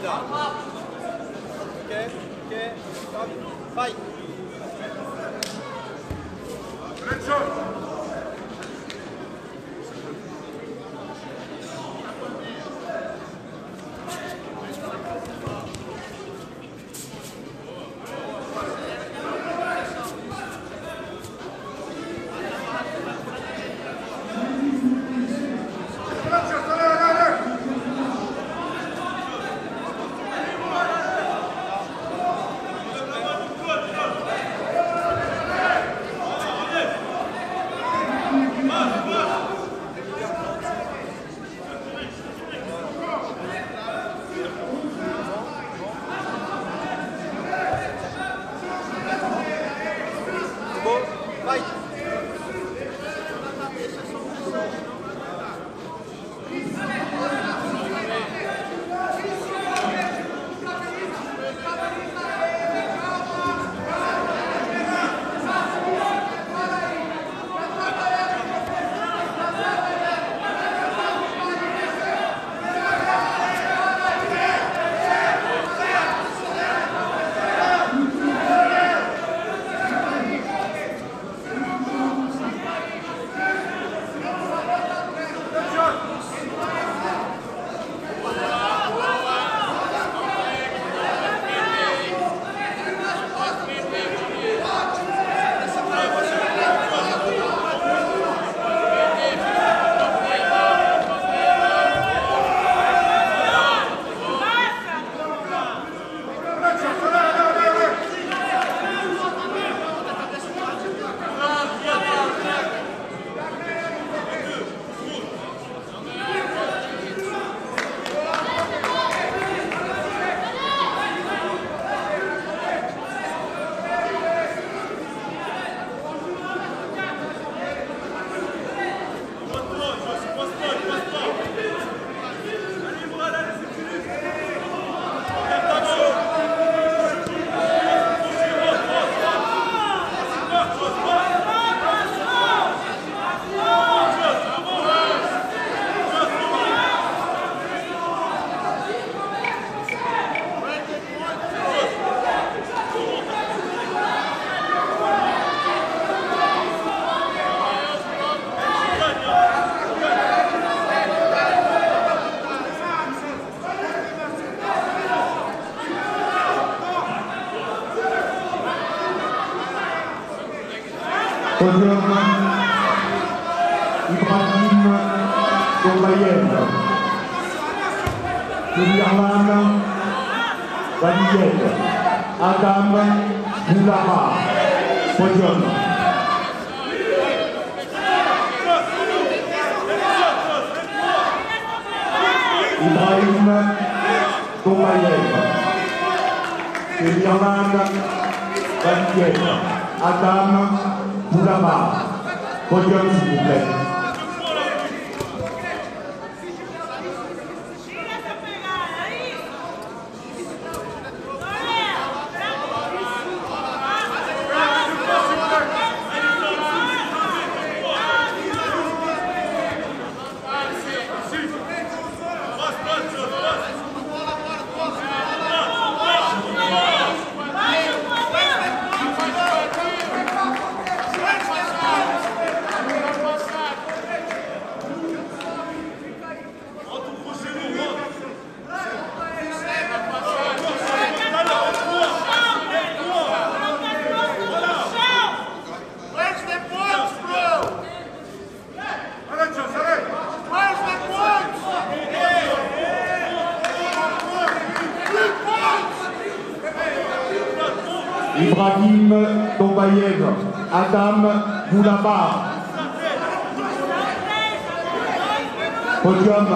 Gracias. Suyahlarla Vadiyet Adamı Hülama Bucuğunu İbrahim Dumayev Süleyman Badiyev Adam Burama Kocam Süleyman Ibrahim Dobayev Adam Boulabar Podium.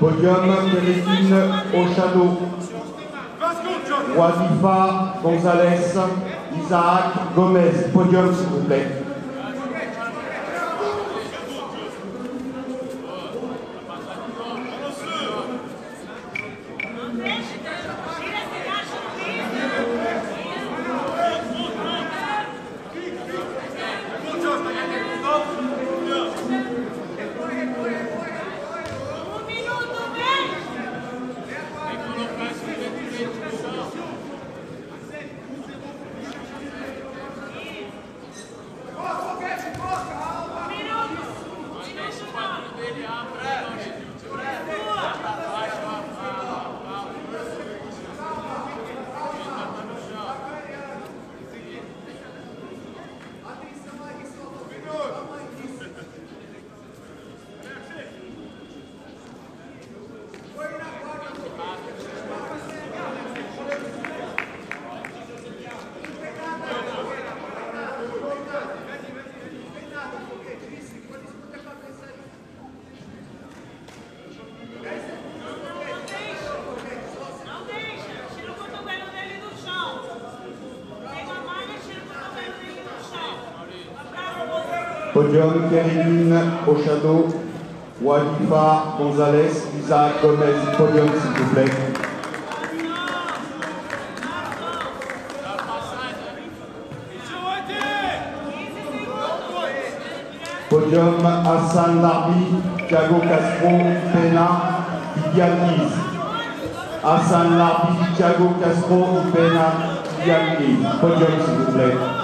Podium Téléphine Ochado Wadifa Gonzalez Isaac Gomez Podium s'il vous plaît Podium Kevin Ochado, Wadifa Gonzalez, Isaac Gomez. Podium s'il vous plaît. Podium Hassan Larbi, Thiago Castro, Pena, Yankees. Hassan Larbi, Thiago Castro, Pena, Yankees. Podium s'il vous plaît.